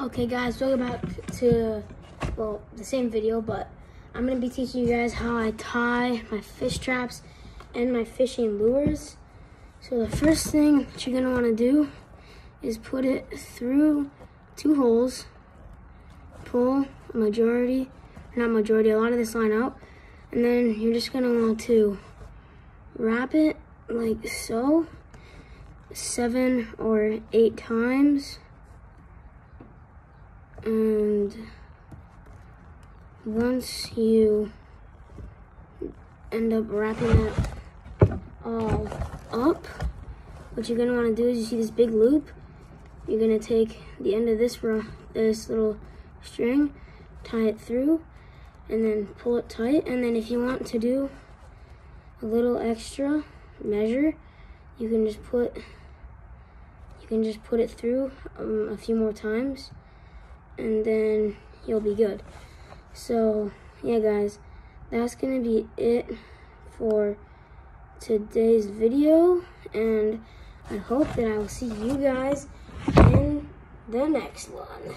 Okay guys, welcome back to, well, the same video, but I'm gonna be teaching you guys how I tie my fish traps and my fishing lures. So the first thing that you're gonna wanna do is put it through two holes, pull a majority, not majority, a lot of this line out, and then you're just gonna want to wrap it like so, seven or eight times and once you end up wrapping it all up, what you're gonna wanna do is you see this big loop, you're gonna take the end of this, this little string, tie it through, and then pull it tight. And then if you want to do a little extra measure, you can just put, you can just put it through um, a few more times and then you'll be good. So, yeah, guys, that's going to be it for today's video, and I hope that I will see you guys in the next one.